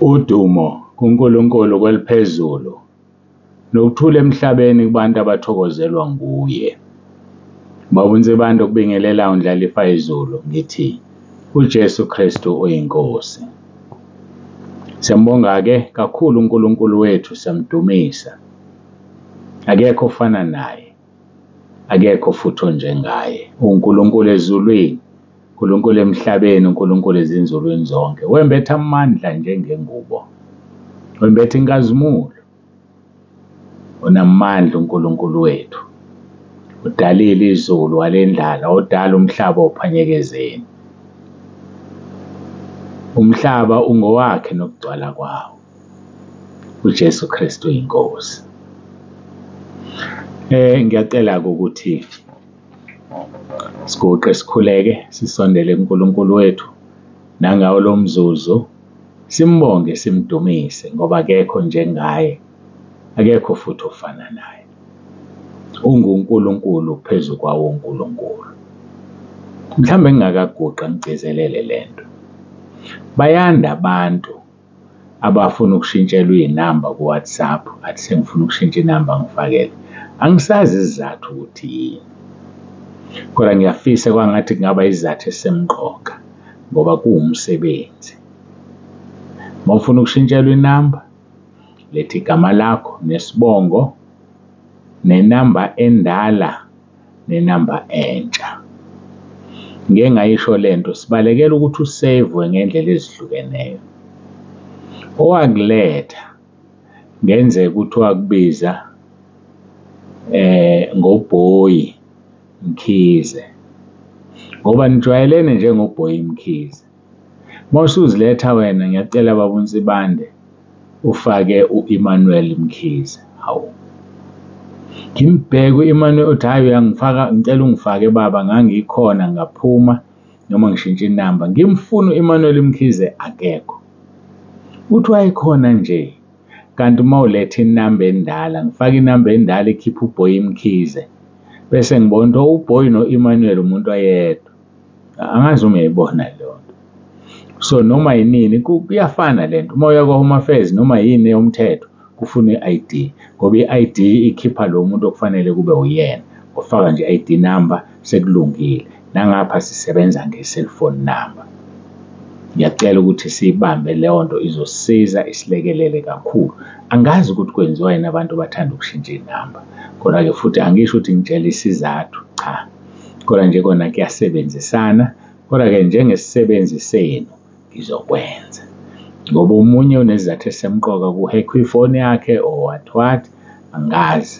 Udumo kuNkulunkulu kweliphezulu nokuthula emhlabeni kubantu abathokozelwa nguye. Baba uNzibande okubingelelayo ndlalifa izulu ngithi uJesu Kristu uyinkosi. Siyambonga-ke kakhulu uNkulunkulu wethu siyamdumisa. Akekho ofana naye. Akekho futhi onjengaye. UNkulunkulu ezulwini, uNkulunkulu emhlabeni, uNkulunkulu ezinzulwini zonke. Wembethe amandla njengengubo. Wembethe inkazimulo. Unamandla uNkulunkulu wethu. Udalile izulu walendlala, odala umhlaba ophanyekezeni. Umhlaba ungowakhe nokugcwala kwawo. uJesu Kristu uyinkosi. Eh ngiyacela-ke ukuthi siguqe sikhuleke sisondele kuNkulunkulu wethu nangawo lo mzuzu simbonge simdumise ngoba akekho njengaye akekho futhi ofana naye. UnguNkulunkulu phezu kwawo uNkulunkulu. Mhlambe ngingakaguqa ngigcizelele lento. Bayanda abantu abafuna ukushintshelwa iy'namba ku-WhatsApp athi sengifuna ukushintsha inamba ngifakele. Angisazi isizathu ukuthi yini. Kodwa ngiyafisa kwangathi kungaba isizathu esisemqoka ngoba kuwumsebenzi. Uma ufuna ukushintshelwa inamba, letha igama lakho nesibongo nenamba endala nenamba entsha. Ngike ngayisho lento sibalekela ukuthi useyivwe ngendlela ezihlukeneyo. Owakuletha kungenzeka ukuthi wakubiza eh ngoBhoyi Mkhize ngoba nijwayelene njengoBhoyi Mkhize. Uma usuziletha wena ngiyacela baba uNsibande ufake u-Emmanuel Mkhize. Hawu. Ngimbheke u-Emmanuel uthi hhayi uyangifaka ngicela ungifake baba ngangikhona ngaphuma noma ngishintshe inamba. Ngimfuna u-Emmanuel Mkhize akekho. Uthi wayekhona nje. Kanti uma uletha inamba endala ngifake inamba endala ekhipha uBhoyi Mkhize bese ngibona ukuthi uBhoyi no-Emmanuel umuntu oyedwa. Angazi uma uyayibona leyo nto. So noma yinini kuyafana lento. Uma uya kwa-Home Affairs noma yini yomthetho kufuna i-I_D ngoba i-I_D ikhipha lo muntu okufanele kube uyena. Ufaka nje i-I_D number sekulungile. Nangapha sisebenza nge-cellphone number. Ngiyacela ukuthi siyibambe leyo nto izosisiza isilekelele kakhulu. Angazi ukuthi kwenziwa yini abantu abathanda ukushintsha iy'namba. Kodwa-ke futhi angisho ukuthi ngitshela isizathu, cha. Kodwa nje kona kuyasebenzisana. Kodwa-ke njengesisebenzi senu ngizokwenza. Ngoba omunye unesizathu esisemqoka kuhekhwa ifoni yakhe or what what angazi.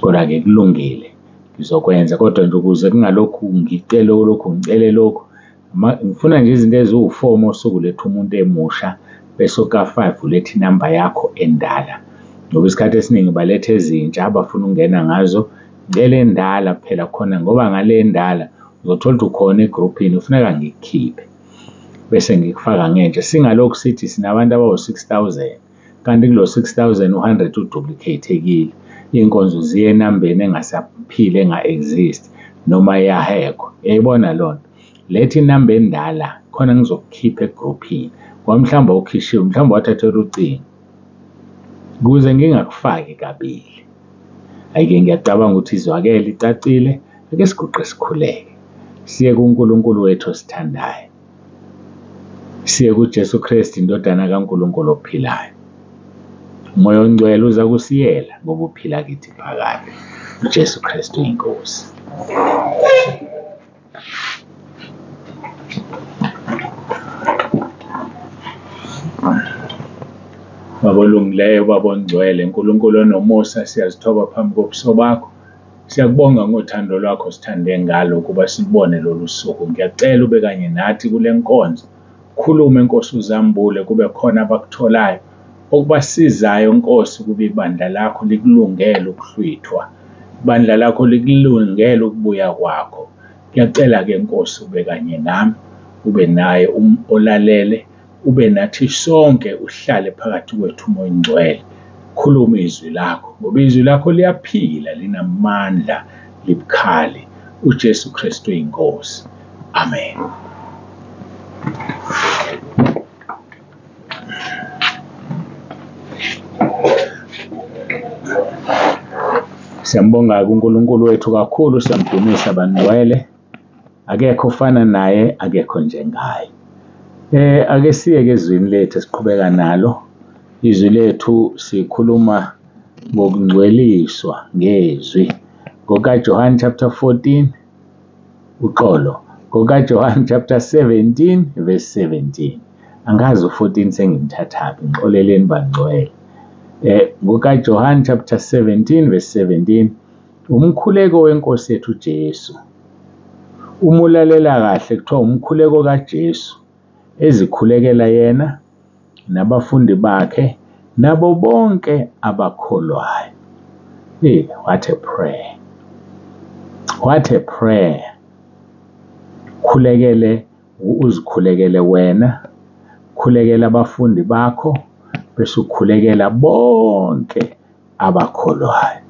Kodwa-ke kulungile ngizokwenza kodwa nje ukuze kungalokhu ngicele lokhu ngicele lokhu ngifuna nje izinto eziwu-four uma usukuletha umuntu emusha bese ka-five uletha inamba yakho endala. Ngoba isikhathi esiningi baletha ezintsha abafuna ukungena ngazo. Ngicela endala phela khona ngoba ngale endala uzothola ukuthi ukhona egruphini kufuneka ngikukhiphe bese ngikufaka ngentsha. Singalokhu sithi sinabantu abawu-six thousand kanti kulo six thousand u-hundred u-duplicate-ekile. Iy'nkonzo ziya enambeni engasaphili enga-exist noma yahekhwa. Uyayibona leyo nto? Letha inamba endala khona ngizokukhipha egruphini ngoba mhlawumbe awukhishiwe mhlawumbe wathathelwa ucingo ukuze ngingakufaki kabili. Hhayi-ke ngiyacabanga ukuthi izwakele icacile. Ake siguqe sikhuleke siye kuNkulunkulu wethu osithandayo. Siye kuJesu Kristu indodana kaNkulunkulu ophilayo. Umoya ongcwele uza kusiyela ngoba uphila kithi phakade. uJesu Kristu uyinkosi. Baba olungileyo, Baba ongcwele, Nkulunkulu onomusa siyazithoba phambi kobuso bakho. Siyakubonga ngothando lwakho sithande ngalo ukuba silubone lolu suku. Ngiyacela ube kanye nathi kule nkonzo. Khuluma Nkosi uzambule kube khona abakutholayo okubasizayo Nkosi ukuba ibandla lakho likulungele ukuhlwithwa. Ibandla lakho likulungele ukubuya kwakho. Ngiyacela-ke Nkosi ube kanye nami, ube naye olalele, ube nathi sonke uhlale phakathi kwethu umoya ngcwele khuluma izwi lakho ngoba izwi lakho liyaphila linamandla libukhali uJesu Kristu inkosi amen Siyambonga-ke uNkulunkulu wethu kakhulu, siyamdumisa bangcwele. Akekho ofana naye, akekho njengaye. Eh ake siye-ke ezwini lethu esiqhubeka nalo. Izwi lethu sikhuluma ngokungcweliswa ngezwi. NgokaJohn chapter 14 uqolo. NgokaJohn chapter 17 verse 17. Angazi u14 sengimthathaphi ngixoleleni bangcwele. Eh ngokaJohn chapter 17 verse 17 umkhuleko wenkosi yethu Jesu. Uma ulalela kahle kuthiwa umkhuleko kaJesu ezikhulekela yena nabafundi bakhe nabo bonke abakholwayo. Hey, what a prayer. What a prayer. Khulekele uzikhulekele wena, khulekela abafundi bakho bese ukhulekela bonke abakholwayo.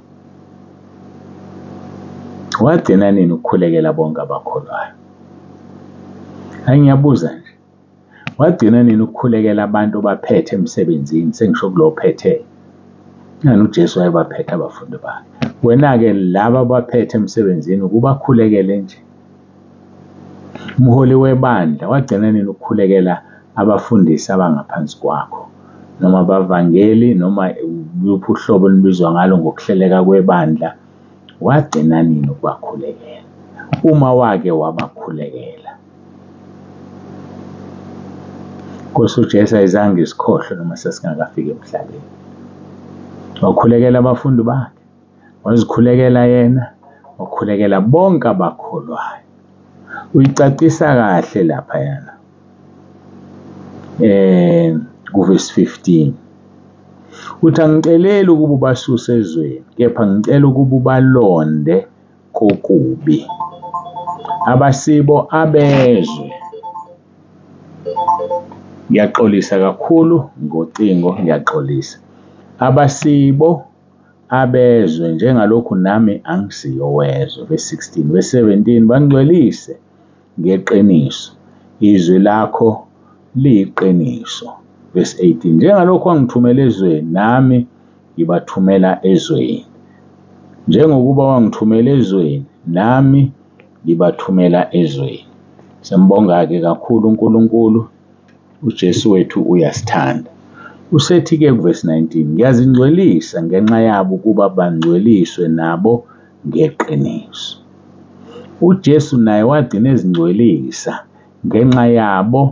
Wagcina nini ukukhulekela bonke abakholwayo? Hayi ngiyabuza nje. Wagcina nini ukukhulekela abantu baphethe emsebenzini sengisho kulo phethe ngani uJesu wayebaphethe abafundi bakhe. Wena-ke laba abaphethe emsebenzini ukubakhulekele nje. Umholi webandla wagcina nini ukukhulekela abafundisi abangaphansi kwakho noma abavangeli noma uluphi uhlobo olubizwa ngalo ngokuhleleka kwebandla wagcina nini ukubakhulekela uma wake wabakhulekela Nkosi uJesu ayizange isikhohlwe noma sesingakafiki emhlabeni. Wakhulekela abafundi bakhe wazikhulekela yena wakhulekela bonke abakholwayo. Uyicacisa kahle lapha yana eh kuvesi 15 uthi angiceleli ukuba ubasuse ezweni kepha ngicela ukuba ubalonde kokubi. Abasibo abezwe. Ngiyaxolisa kakhulu ngocingo ngiyaxolisa abasibo abezwe njengalokhu nami angisiyo wezwe verse 16 verse 17 bangcwelise ngeqiniso. Izwi lakho liyiqiniso verse 18 njengalokhu wangithumela ezweni nami ngibathumela ezweni. Njengokuba wangithumela ezweni nami ngibathumela ezweni. Siyambonga-ke kakhulu uNkulunkulu uJesu wethu uyasithanda. Usethi-ke kuvesi 19 ngiyazingcwelisa ngenxa yabo ukuba bangcweliswe nabo ngeqiniso. uJesu naye wagcina ezingcwelisa ngenxa yabo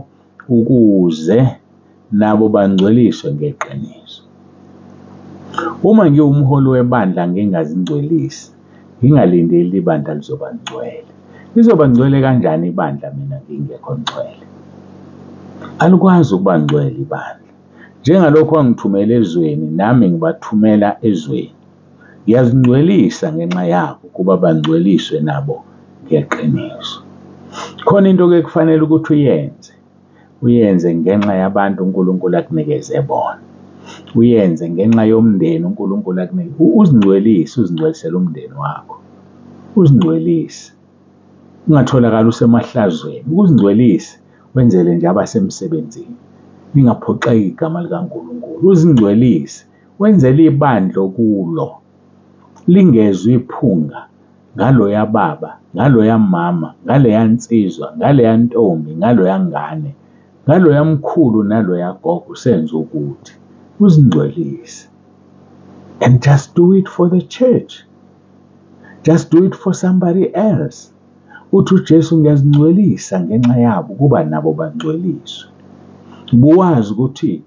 ukuze nabo bangcweliswe ngeqiniso. Uma ngiwumholi webandla ngingazingcwelisi ngingalindeli ibandla lizoba ngcwele. Lizoba ngcwele kanjani ibandla mina ngingekho ngcwele? Alikwazi ukuba ngcwele ibandla. Njengalokhu wangithumela ezweni nami ngibathumela ezweni. Ngiyazingcwelisa ngenxa yabo ukuba bangcweliswe nabo ngeqiniso. Khona into-ke kufanele ukuthi uyenze uyenze ngenxa yabantu uNkulunkulu akunikeze bona. Uyenze ngenxa yomndeni uNkulunkulu akunikeze uzingcwelise uzingcwelisele umndeni wakho. Uzingcwelise. Ungatholakala usemahlazweni ukuzingcwelise wenzele nje abasemsebenzini lingaphoxeki igama likaNkulunkulu uzingcwelise wenzele ibandla kulo. Lingezwe iphunga ngaloya baba ngaloya mama ngaleya nsizwa ngaleya ntombi ngaloya ngane ngaloya mkhulu naloya gogo senze ukuthi uzingcwelise. And just do it for the church. Just do it for somebody else. Uthi uJesu ngiyazingcwelisa ngenxa yabo kuba nabo bangcweliswe. Buwazi ukuthi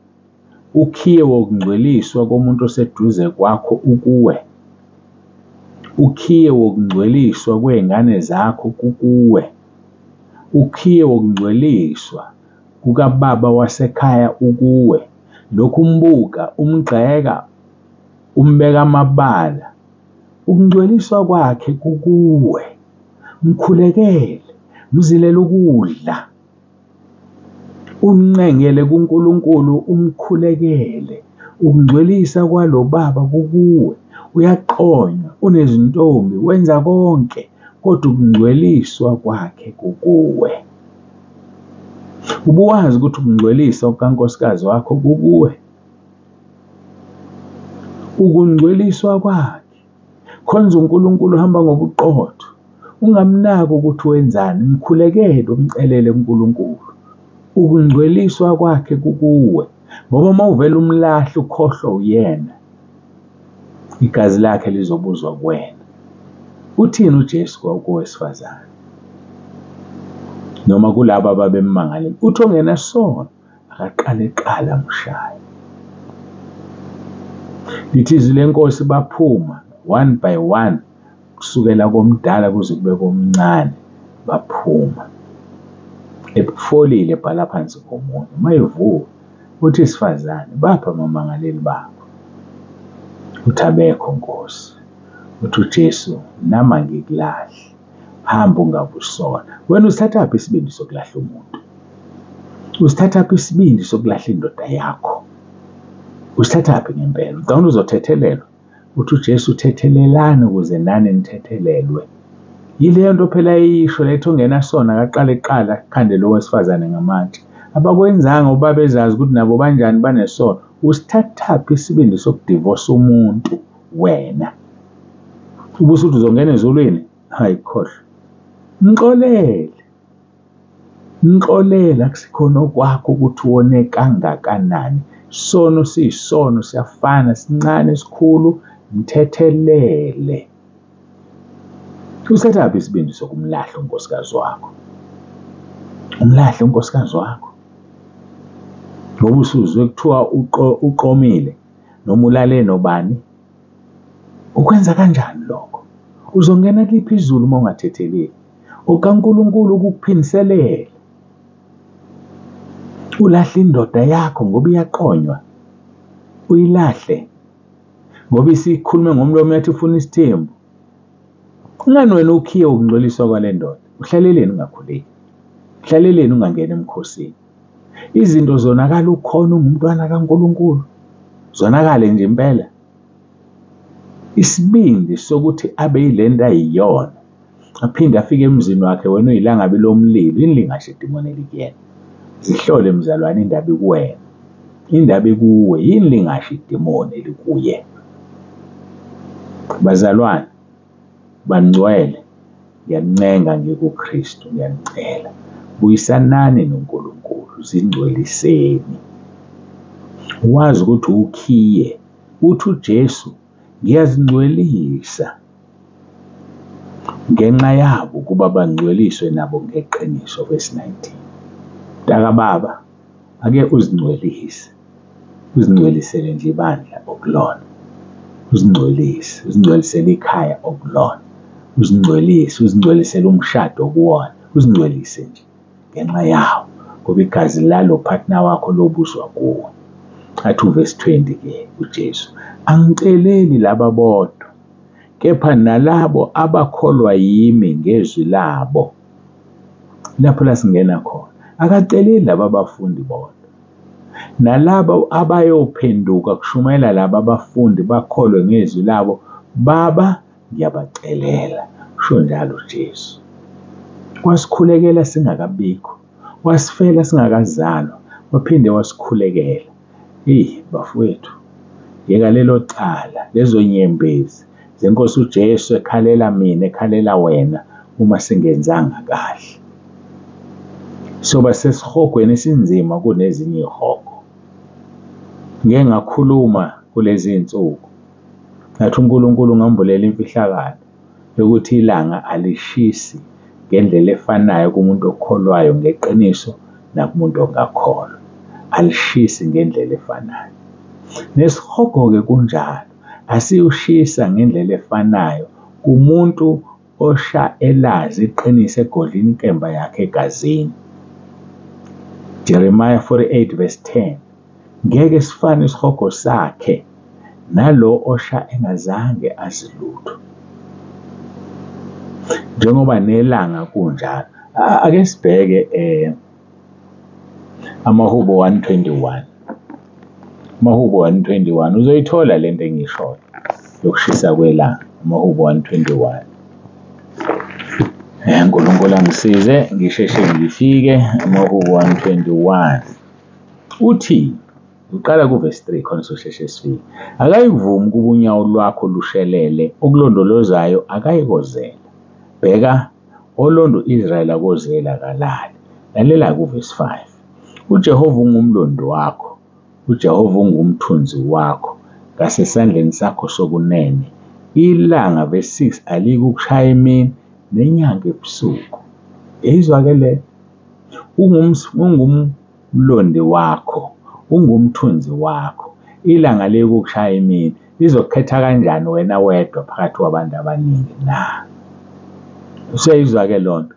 ukhiye wokungcweliswa komuntu oseduze kwakho ukuwe. Ukhiye wokungcweliswa kwey'ngane zakho kukuwe. Ukhiye wokungcweliswa kukababa wasekhaya ukuwe. Lokhu umbuka umgxeka umbeka amabala. Ukungcweliswa kwakhe kukuwe. Mkhulekele mzilele ukudla. Umncengele kuNkulunkulu umkhulekele. Ukungcwelisa kwalo baba kukuwe. Uyaqonywa unezintombi wenza konke kodwa ukungcweliswa kwakhe kukuwe. Ubuwazi ukuthi ukungcwelisa kukankosikazi wakho kukuwe. Ukungcweliswa kwakhe. Khonza uNkulunkulu hamba ngobuqotho. Ungamnaki ukuthi wenzani? Mkhulekele umcelele uNkulunkulu. Ukungcweliswa kwakhe kukuwe ngoba uma uvela umlahle ukhohlwa uyena igazi lakhe lizobuzwa kuwena. Uthini uJesu kowesifazane noma kulabo ababemmangalela uthi ongenasono akaqale qala mshaya. Lithi izwi lenkosi baphuma one by one kusukela komdala kuze kube komncane baphuma. Ebufolile ebhala phansi komunye uma evuka uthi isifazane bapha abamangaleli bakho uthi abekho nkosi. Uthi uJesu nama ngikulahle hamba ungabe usona. Wena usithathaphi isibindi sokulahla umuntu? Usithathaphi isibindi sokulahla indoda yakho? Usithathaphi ngempela? Ucabanga uzothethelelwa uthi uJesu uthethelelani ukuze nani nithethelelwe. Yileyo nto phela yisho lethu ongenasona akaqale kuqala khande lo wesifazane ngamatshe abakwenzanga uba bezazi ukuthi nabo banjani banesono usithathaphi isibindi sokudivosa umuntu wena. Ubusuthi uzongena ezulwini? Hayi khohlwa mxolele mxolele akusikhona okwakho ukuthi wone kangakanani. Sono siyisono siyafana sincane sikhulu mthethelele usithathaphi isibindi sokumlahla unkosikazi wakho. Umlahle unkosikazi wakho. Ngoba usuzwe kuthiwa uqomile noma ulale nobani ukwenza kanjani lokho? Uzongena kuliphi izulu uma ungathetheleli? okaNkulunkulu ukukuphindiselela. Ulahle indoda yakho ngoba iyaqonywa. Uyilahle. Ngoba isikhulume ngomlomo yathi ufuna isithembu. Ngani wena ukhiye ukungcoliswa kwale ndoda uhlaleleni ungakhuleki uhlaleleni ungangena emkhosini. Izinto zonakala ukhona ungumntwana kaNkulunkulu zonakale nje impela. Isibindi sokuthi abe yilento ayiyona aphinde afike emzini wakhe wena uyilangabi lomlilo ini lingasho idimoni elikuyena zihlole mzalwane indaba ikuwena indaba ikuwe yini lingasho idimoni elikuye bazalwane bangcwele ngiyancenga ngikuKristu ngiyanicela buyisanani noNkulunkulu zingcweliseni. Wazi ukuthi ukhiye uthi uJesu ngiyazingcwelisa. Ngenxa yabo ukuba bangcweliswe nabo ngeqiniso verse 19 Mntaka baba ake uzingcwelise uzingcwelisele nje ibandla okulona. Uzingcwelise uzingcwelisele ikhaya okulona uzingcwelise uzingcwelisele umshado okuwona uzingcwelise nje ngenxa yawo ngoba igazi lalo partner wakho lobuzwa kuwo athi uvesi 20 ke uJesu angiceleli laba bodwa kepha nalabo abakholwa yimi ngezwi labo. Lapho la singena khona akaceleli laba abafundi bodwa. Nalabo abayophenduka kushumayela laba abafundi bakholwe ngezwi labo baba ngiyabacelela. Kusho njalo uJesu. Wasikhulekela singakabikho wasifela singakazalwa waphinde wasikhulekela. Hey bafowethu yeka lelo cala lezo nyembezi zenkosi uJesu ekhalela mina ekhalela wena uma singenzanga kahle. Soba sesihogweni esinzima kunezinye ihogo. Ngeke ngakhuluma kulezi insuku ngathi uNkulunkulu ngambulela imfihlakalo yokuthi ilanga alishisi ngendlela efanayo kumuntu okholwayo ngeqiniso nakumuntu ongakholwa. Alishisi ngendlela efanayo. Nesihogo-ke kunjalo asiyushisa ngendlela efanayo kumuntu elazi iqiniso egodlini inkemba yakhe egazini. Jeremiah 48 verse 10 ngeke sifane isihogo sakhe nalo osha engazange azi lutho. Njengoba nelanga kunjalo ake sibheke eh amahubo 121 amahubo 121 uzoyithola lento engishoyo yokushisa kwelanga amahubo 121 Eh uNkulunkulu angisize ngisheshe ngifike amahubo 121 uthi uqala kuvesi 3 khona sosheshe sifike. Akayivumi ukuba unyawo lwakho lushelele okulondolozayo akayikozela. Bheka olondo Israyeli akozela kalali lalela kuvesi 5 uJehova ungumlondo wakho uJehova ungumthunzi wakho. Ngasesandleni sakho sokunene ilanga verse 6 alikukushaya emini nenyanga ebusuku. Yizwa ke le ungumlondi wakho. Ungumthunzi wakho. Ilanga likukushaya emini lizokukhetha kanjani wena wedwa phakathi kwabantu abaningi na? Useyizwa ke lonto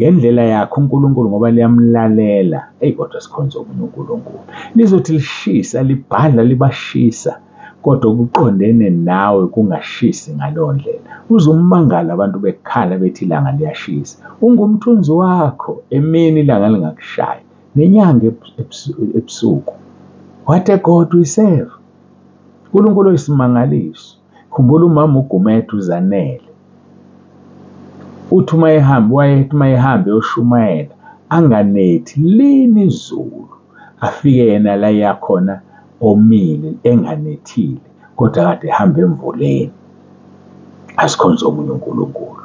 ngendlela yakho uNkulunkulu ngoba liyamlalela. Eyi kodwa sikhonza omunye uNkulunkulu. Lizothi lishisa libhadla libashisa kodwa okuqondene nawe kungashisi ngaleyo ndlela. Uzummangala abantu bekhala bethi ilanga liyashisa. Ungumthunzi wakho. Emini ilanga lingakushayi. Nenyanga ebusuku. What a god we serve. uNkulunkulu oyisimangaliso khumbula umama uGumede uzanele. Uthi uma ehamba wayethi uma ehamba eyoshumayela anganethi lini izulu afike yena la yakhona omile enganethile kodwa kade ehamba emvuleni. Asikhonze omunye uNkulunkulu.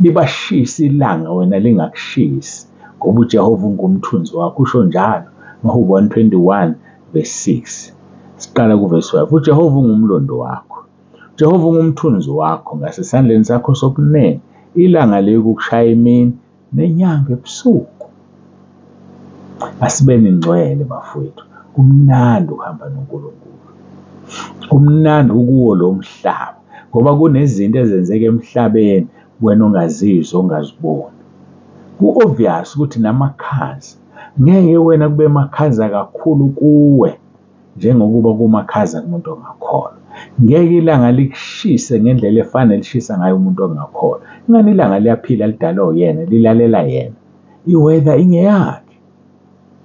Libashisa ilanga wena lingakushisi ngoba uJehova ungumthunzi wakho usho njalo. Mahubo 121 verse 6 siqala kuvesi 5 uJehova ungumlondo wakho. Jehova ungumthunzi wakho. Ngasesandleni sakho sokunene. Ilanga likukushaya emini nenyanga ebusuku. Asibeni ngcwele bafowethu. Kumnandi ukuhamba noNkulunkulu. Kumnandi ukuwo lo mhlaba ngoba kunezinto ezenzeka emhlabeni wena ongazizwa ongaziboni. Ku-obvious ukuthi namakhaza ngeke wena kube makhaza kakhulu kuwe njengokuba kumakhaza kumuntu ongakholwa. Ngeke ilanga likushise ngendlela efanele lishisa ngayo umuntu ongakholwa. Ingani ilanga liyaphila lidalwa uyena lilalela yena. Iweather ingeyakhe.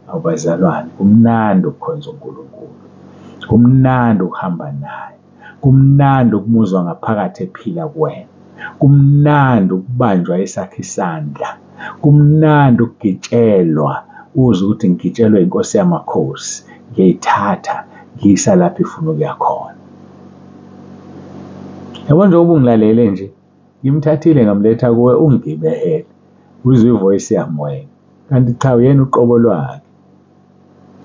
Awubazalwane kumnandi ukukhonza uNkulunkulu. Kumnandi ukuhamba naye. Kumnandi ukumuzwa ngaphakathi ephila kuwena. Kumnandi ukubanjwa esakhe isandla. Kumnandi ukugitshelwa uze ukuthi ngigitshelwe inkosi yamakhosi ngiyayithatha ngiyisa lapho ifuna ukuya khona yabo njengoba ungilalele nje ngimthathile ngamletha kuwe ungigibele uzwe ivoice yami wena kanti cha uyena uqobo lwakhe.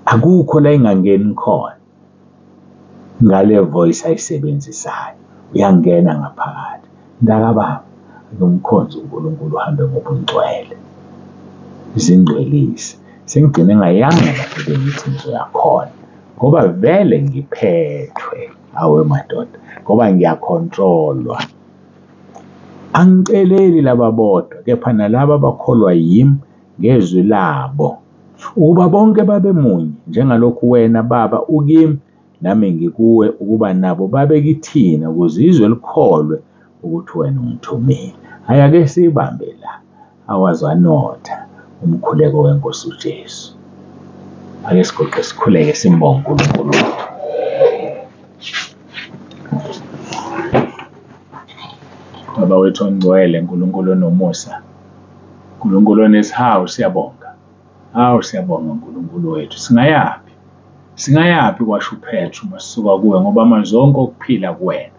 Akukho la ingangeni khona. Ngale voice ayisebenzisayo. Uyangena ngaphakathi. Ndakababa ngimkhonza uNkulunkulu uhambe ngobungcwele. Izingcwelisi sengigcine ngayanga lapho bengithi ngizoyakhona ngoba vele ngiphethwe awe madoda ngoba ngiyakhontrolwa. Angiceleli laba bodwa kepha nalabo abakholwa yimi ngezwi labo. Ukuba bonke babe munye njengalokhu wena baba ukimi nami ngikuwe ukuba nabo babe kithina ukuze izwe likholwe ukuthi wena ungithumile. Ake siyibambe la awazanotha umkhuleko wenkosi uJesu. Ake sigoqe sikhuleke simbonge uNkulunkulu Baba wethu ongcwele uNkulunkulu onomusa uNkulunkulu onesihawu siyabonga. Hawu siyabonga uNkulunkulu wethu. Singayaphi? Singayaphi kwasho uPetru masisuka kuwe? Ngoba mazonke okuphila kuwena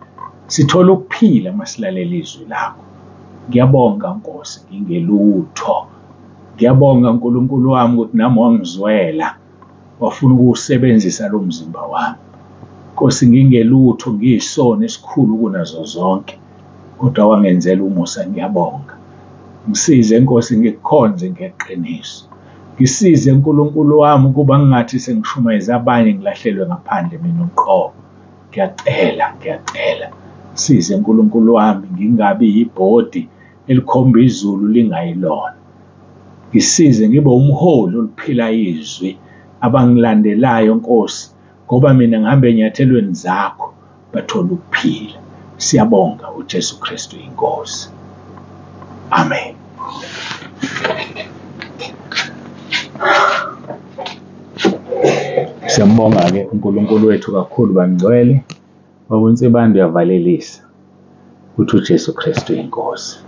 sithola ukuphila masilalela izwi lakho. Ngiyabonga Nkosi ngingelutho. Ngiyabonga uNkulunkulu wami ukuthi nami wangizwela wafuna ukuwusebenzisa lo mzimba wami. Nkosi ngingelutho ngiyisona esikhulu kunazo zonke kodwa wangenzela umusa ngiyabonga. Ngisize Nkosi ngikukhonze ngeqiniso. Ngisize uNkulunkulu wami ukuba ngingathi sengishumayeza abanye ngilahlelwe ngaphandle mina uqobo ngiyacela ngiyacela. Size uNkulunkulu wami ngingabi yibhodi elikhomba izulu lingayilona. Ngisize ngibe umholi oluphila izwi abangilandelayo Nkosi ngoba mina ngihamba enyathelweni zakho bathola ukuphila. Siyabonga uJesu Kristu inkosi. Amen. Siyambonga-ke uNkulunkulu wethu kakhulu bangcwele, wabunsibanda uyavalelisa ukuthi uJesu Kristu inkosi.